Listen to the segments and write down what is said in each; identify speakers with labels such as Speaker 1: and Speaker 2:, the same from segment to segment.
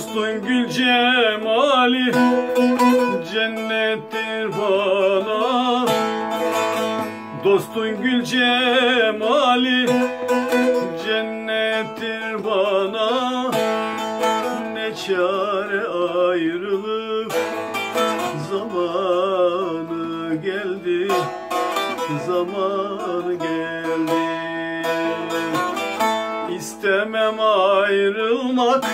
Speaker 1: Dostun gül cemali cennettir bana. Dostun gül cemali cennettir bana. Ne çare ayrılık zamanı geldi Zamanı geldi. İstemem ayrılmak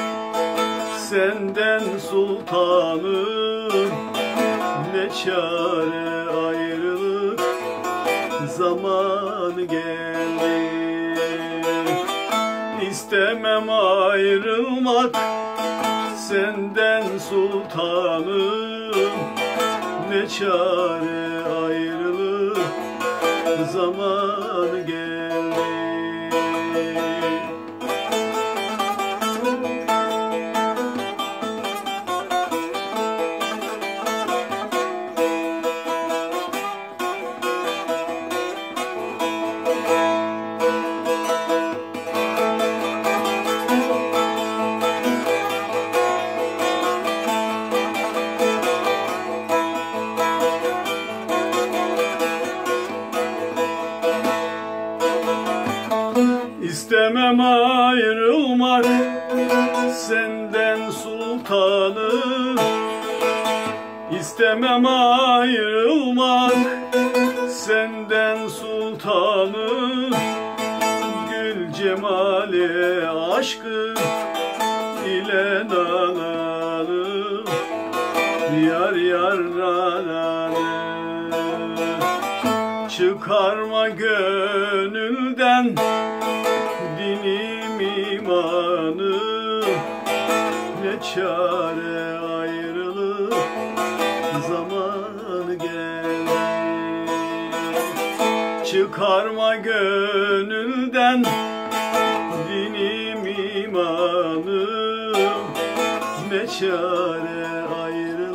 Speaker 1: senden sultanım. Ne çare ayrılık zamanı geldi İstemem ayrılmak senden sultanım. Ne çare ayrılık zamanı geldi İstemem ayrılmak senden sultanım İstemem ayrılmak senden sultanım Gül cemali aşkı ile nananım Yar yar nananım Çıkarma gönülden imanım Ne çare ayrılık zamanı geldi Çıkarma gönülden dinim imanım Ne çare ayrılık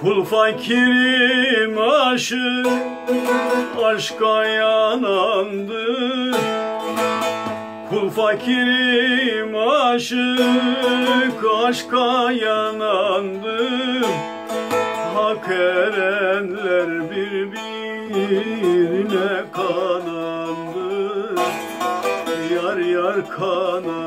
Speaker 1: Kul fakirim aşık aşka yanandır Kul fakirim aşık aşka yanandır Hak erenler birbirine kanandır Yar yar kanandır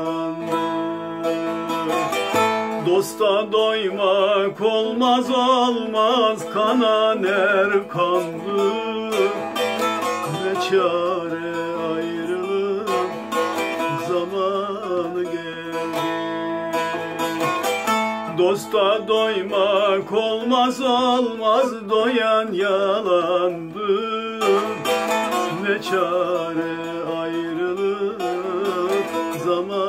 Speaker 1: dosta doymak olmaz olmaz kananer kanlı. Ne çare ayrılık zamanı geldi. Dosta doymak olmaz olmaz doyan yalandır Ne çare ayrılık zamanı